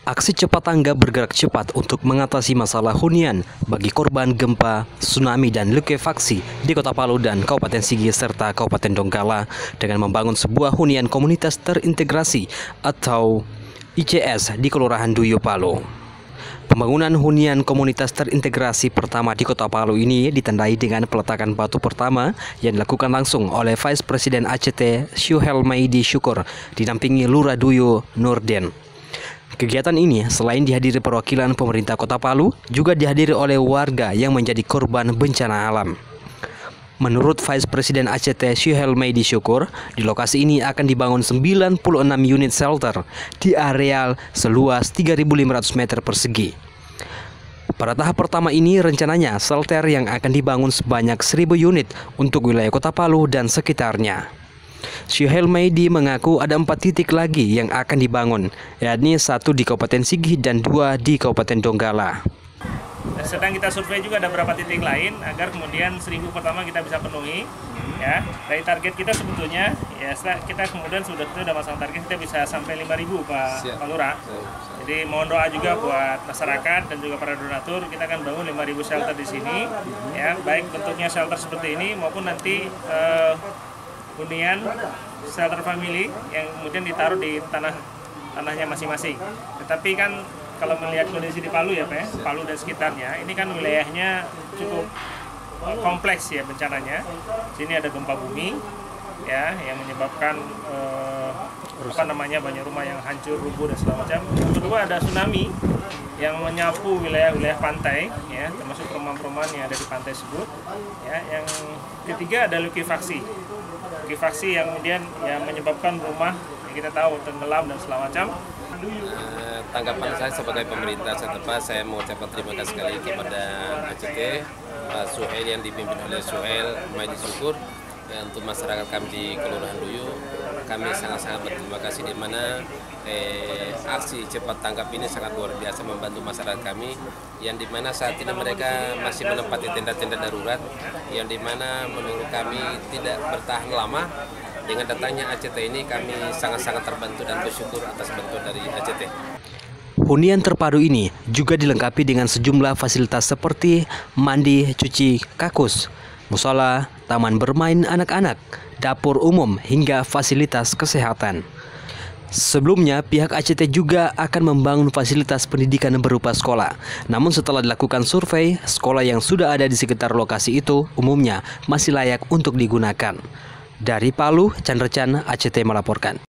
Aksi cepat tanggap bergerak cepat untuk mengatasi masalah hunian bagi korban gempa, tsunami, dan likuifaksi di Kota Palu dan Kabupaten Sigi serta Kabupaten Donggala dengan membangun sebuah hunian komunitas terintegrasi atau ICS di Kelurahan Duyo Palu. Pembangunan hunian komunitas terintegrasi pertama di Kota Palu ini ditandai dengan peletakan batu pertama yang dilakukan langsung oleh Vice Presiden ACT Syuhel Maidi Syukur didampingi Lurah Duyo Nurden. Kegiatan ini selain dihadiri perwakilan pemerintah Kota Palu, juga dihadiri oleh warga yang menjadi korban bencana alam. Menurut Vice Presiden ACT Syuhel Meidi Syukur, di lokasi ini akan dibangun 96 unit shelter di areal seluas 3.500 meter persegi. Pada tahap pertama ini rencananya shelter yang akan dibangun sebanyak 1.000 unit untuk wilayah Kota Palu dan sekitarnya. Syuhel Maidi mengaku ada empat titik lagi yang akan dibangun, yakni satu di Kabupaten Sigi dan dua di Kabupaten Donggala. Sedang kita survei juga ada beberapa titik lain agar kemudian seribu pertama kita bisa penuhi. Ya, dari target kita sebetulnya ya setelah kita kemudian sudah sudah masang target kita bisa sampai 5000 Pak Pak Lurah. Jadi mohon doa juga buat masyarakat dan juga para donatur kita akan bangun 5000 shelter di sini ya baik bentuknya shelter seperti ini maupun nanti uh, hunian shelter family yang kemudian ditaruh di tanah tanahnya masing-masing. Tetapi kan kalau melihat kondisi di Palu ya Pak, ya, Palu dan sekitarnya, ini kan wilayahnya cukup eh, kompleks ya bencananya. Sini ada gempa bumi ya yang menyebabkan eh, apa namanya banyak rumah yang hancur, rubuh dan segala macam. Kedua ada tsunami yang menyapu wilayah-wilayah pantai ya termasuk perumahan-perumahan yang ada di pantai tersebut ya. Yang ketiga ada likuifaksi likuifaksi yang kemudian yang menyebabkan rumah yang kita tahu tenggelam dan segala macam. Uh, tanggapan saya sebagai pemerintah setempat saya mengucapkan terima kasih sekali kepada ACT Pak Suhel yang dipimpin oleh Suhel Maji Syukur ya, untuk masyarakat kami di Kelurahan Duyu kami sangat-sangat berterima kasih di mana eh, aksi cepat tangkap ini sangat luar biasa membantu masyarakat kami yang di mana saat ini mereka masih menempati tenda-tenda darurat yang di mana menurut kami tidak bertahan lama dengan datangnya ACT ini kami sangat-sangat terbantu dan bersyukur atas bantuan dari ACT. Hunian terpadu ini juga dilengkapi dengan sejumlah fasilitas seperti mandi, cuci, kakus, musola, taman bermain anak-anak, dapur umum, hingga fasilitas kesehatan. Sebelumnya, pihak ACT juga akan membangun fasilitas pendidikan berupa sekolah. Namun setelah dilakukan survei, sekolah yang sudah ada di sekitar lokasi itu umumnya masih layak untuk digunakan. Dari Palu, Chandra Chan, ACT melaporkan.